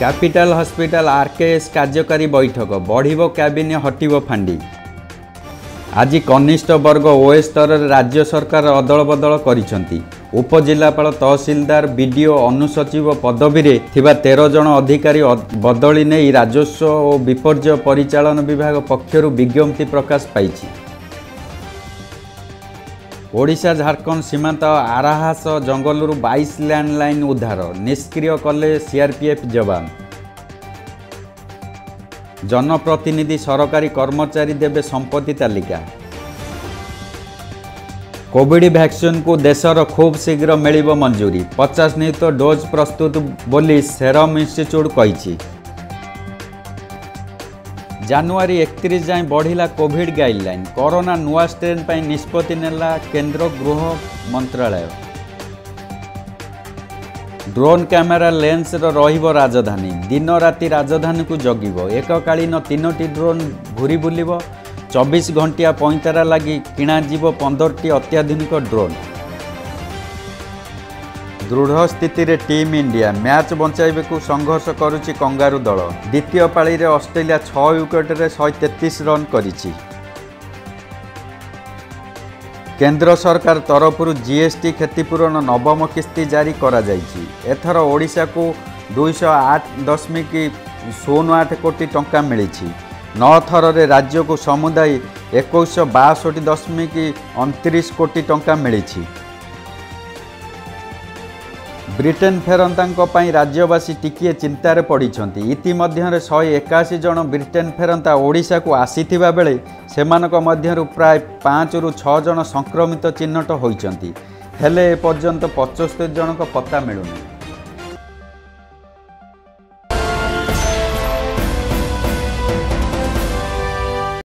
Capital hospital RKS କାର୍ଯ୍ୟକାରୀ ବୈଠକ ବଢ଼ିବ କ୍ୟାବିନେ ହଟିବ ଫାଣ୍ଡି। ଆଜି କନିଷ୍ଠ ବର୍ଗ ଓଏସ୍ ସ୍ତରରେ ରାଜ୍ୟ ସରକାର ଅଦଳ ବଦଳ କରିଛନ୍ତି। ଉପଜିଲ୍ଲାପାଳ ତହସିଲଦାର ବିଡିଓ ଅନୁସଚିବ ପଦବୀରେ ଥିବା ତେର ଜଣ ଅଧିକାରୀ ବଦଳି ନେଇ ରାଜସ୍ୱ ଓ ବିପର୍ଯ୍ୟୟ ପରିଚାଳନା ବିଭାଗ ପକ୍ଷରୁ ବିଜ୍ଞପ୍ତି ପ୍ରକାଶ ପାଇଛି। ଓଡ଼ିଶା ଝାଡ଼ଖଣ୍ଡ ସୀମାନ୍ତ ଆରାହାସ ଜଙ୍ଗଲରୁ ବାଇଶ ଲ୍ୟାଣ୍ଡଲାଇନ୍ ଉଦ୍ଧାର ନିଷ୍କ୍ରିୟ କଲେ ସିଆର୍ପିଏଫ୍ ଯବାନ ଜନପ୍ରତିନିଧି ସରକାରୀ କର୍ମଚାରୀ ଦେବେ ସମ୍ପତ୍ତି ତାଲିକା କୋଭିଡ୍ ଭ୍ୟାକ୍ସିନ୍କୁ ଦେଶର ଖୁବ୍ ଶୀଘ୍ର ମିଳିବ ମଞ୍ଜୁରୀ ପଚାଶ ନିୟୁତ ଡୋଜ୍ ପ୍ରସ୍ତୁତ ବୋଲି ସେରମ୍ ଇନଷ୍ଟିଚ୍ୟୁଟ୍ କହିଛି ଜାନୁଆରୀ ଏକତିରିଶ ଯାଏଁ ବଢ଼ିଲା କୋଭିଡ୍ ଗାଇଡ୍ଲାଇନ୍ କରୋନା ନୂଆ ଷ୍ଟ୍ରେନ୍ ପାଇଁ ନିଷ୍ପତ୍ତି ନେଲା କେନ୍ଦ୍ର ଗୃହ ମନ୍ତ୍ରାଳୟ ଡ୍ରୋନ୍ କ୍ୟାମେରା ଲେନ୍ସର ରହିବ ରାଜଧାନୀ। ଦିନ ରାତି ରାଜଧାନୀକୁ ଜଗିବ। ଏକକାଳୀନ ତିନୋଟି ଡ୍ରୋନ୍ ଘୁରି ବୁଲିବ। ଚବିଶ ଘଣ୍ଟିଆ ପଇଁତରା ଲାଗି କିଣାଯିବ ପନ୍ଦରଟି ଅତ୍ୟାଧୁନିକ ଡ୍ରୋନ୍। ଦୃଢ଼ ସ୍ଥିତିରେ ଟିମ୍ ଇଣ୍ଡିଆ ମ୍ୟାଚ୍ ବଞ୍ଚାଇବାକୁ ସଂଘର୍ଷ କରୁଛି କଙ୍ଗାରୁ ଦଳ। ଦ୍ୱିତୀୟ ପାଳିରେ ଅଷ୍ଟ୍ରେଲିଆ ଛଅ ୱିକେଟରେ ଶହେ ତେତିଶ ରନ୍ କରିଛି। କେନ୍ଦ୍ର ସରକାର ତରଫରୁ ଜିଏସ୍ଟି କ୍ଷତିପୂରଣ ନବମ କିସ୍ତି ଜାରି କରାଯାଇଛି। ଏଥର ଓଡ଼ିଶାକୁ ଦୁଇଶହ ଆଠ ଦଶମିକ ଶୂନ ଆଠ କୋଟି ଟଙ୍କା ମିଳିଛି। ନଅ ଥରରେ ରାଜ୍ୟକୁ ସମୁଦାୟ ଏକୋଇଶହ ବାଷଠି ଦଶମିକ ଅଣତିରିଶ କୋଟି ଟଙ୍କା ମିଳିଛି। ବ୍ରିଟେନ୍ ଫେରନ୍ତାଙ୍କ ପାଇଁ ରାଜ୍ୟବାସୀ ଟିକିଏ ଚିନ୍ତାରେ ପଡ଼ିଛନ୍ତି। ଇତିମଧ୍ୟରେ ଶହେ ଏକାଅଶୀ ଜଣ ବ୍ରିଟେନ୍ ଫେରନ୍ତା ଓଡ଼ିଶାକୁ ଆସିଥିବା ବେଳେ ସେମାନଙ୍କ ମଧ୍ୟରୁ ପ୍ରାୟ ପାଞ୍ଚରୁ ଛଅ ଜଣ ସଂକ୍ରମିତ ଚିହ୍ନଟ ହୋଇଛନ୍ତି। ହେଲେ ଏପର୍ଯ୍ୟନ୍ତ ପଚସ୍ତରୀ ଜଣଙ୍କ ପତ୍ତା ମିଳୁନି